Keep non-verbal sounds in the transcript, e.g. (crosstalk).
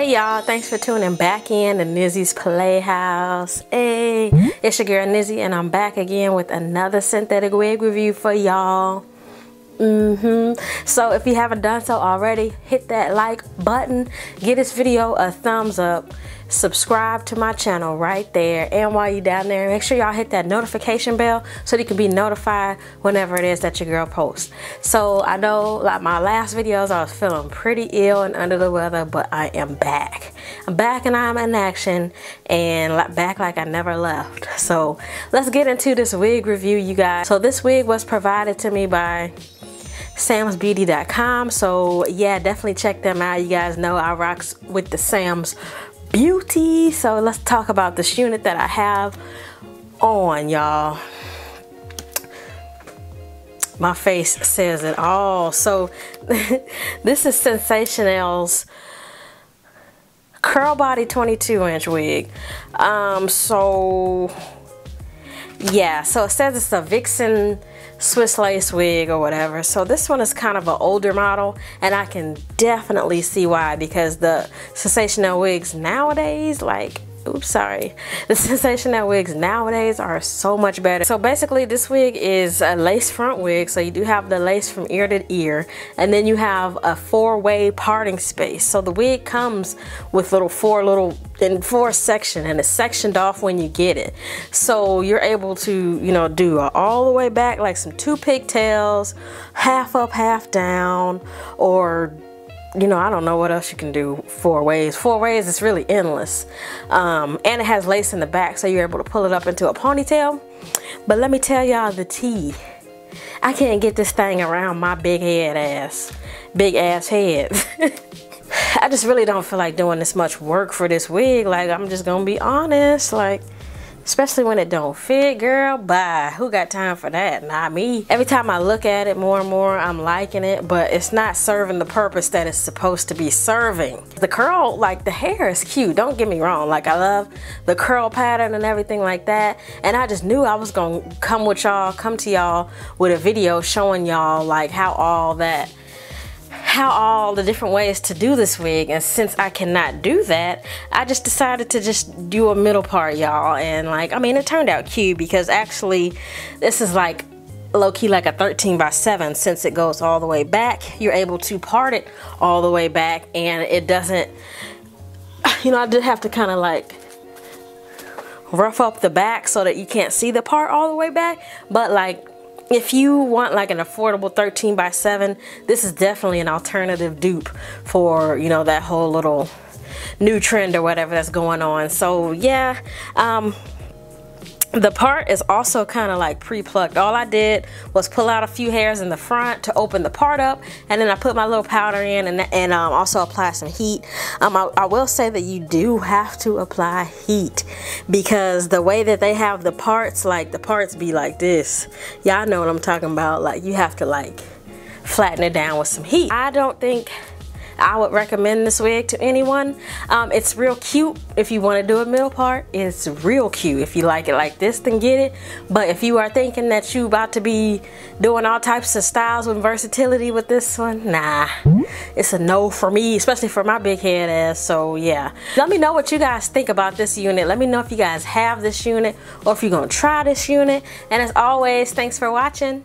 Hey y'all, thanks for tuning back in to Nizzy's Playhouse. Hey, it's your girl Nizzy and I'm back again with another synthetic wig review for y'all. Mm-hmm. So if you haven't done so already, hit that like button, give this video a thumbs up, subscribe to my channel right there. And while you're down there, make sure y'all hit that notification bell so you can be notified whenever it is that your girl posts. So I know like my last videos, I was feeling pretty ill and under the weather, but I am back. I'm back and I'm in action and back like I never left. So let's get into this wig review, you guys. So this wig was provided to me by samsbeauty.com so yeah definitely check them out. You guys know I rocks with the Sam's Beauty. So let's talk about this unit that I have on y'all. My face says it all. So (laughs) this is Sensationnel's curl body 22 inch wig. Um so yeah so it says it's a vixen Swiss lace wig or whatever. So this one is kind of an older model and I can definitely see why because the Sensationnel wigs nowadays like oops sorry. (laughs) The Sensationnel wigs nowadays are so much better. So basically this wig is a lace front wig so you do have the lace from ear to ear and then you have a four-way parting space. So the wig comes with little four little in four section and it's sectioned off when you get it. So you're able to you know do all the way back like some two pigtails half up half down or you know, I don't know what else you can do four ways. Four ways is really endless. Um, and it has lace in the back so you're able to pull it up into a ponytail. But let me tell y'all the tea. I can't get this thing around my big head ass. Big ass head. (laughs) I just really don't feel like doing this much work for this wig. Like, I'm just gonna be honest. Like, especially when it don't fit girl. Bye who got time for that? Not me. Every time i look at it more and more i'm liking it but it's not serving the purpose that it's supposed to be serving. The curl like the hair is cute. Don't get me wrong. Like i love the curl pattern and everything like that. And i just knew i was gonna come with y'all come to y'all with a video showing y'all like how all that how all the different ways to do this wig and since I cannot do that I just decided to just do a middle part y'all. And like I mean it turned out cute because actually this is like low-key like a 13 by 7 since it goes all the way back you're able to part it all the way back and it doesn't (sighs) you know I did have to kind of like rough up the back so that you can't see the part all the way back. But like if you want like an affordable 13 by 7 this is definitely an alternative dupe for you know that whole little new trend or whatever that's going on. So yeah um the part is also kind of like pre-plucked. All I did was pull out a few hairs in the front to open the part up and then I put my little powder in and, and um, also apply some heat. Um, I, I, will say that you do have to apply heat because the way that they have the parts like the parts be like this. Y'all know what I'm talking about. Like you have to like flatten it down with some heat. I don't think I would recommend this wig to anyone. Um, it's real cute if you want to do a middle part. It's real cute. If you like it like this, then get it. But if you are thinking that you about to be doing all types of styles with versatility with this one, nah. It's a no for me, especially for my big head ass. So yeah. Let me know what you guys think about this unit. Let me know if you guys have this unit or if you're going to try this unit. And as always, thanks for watching.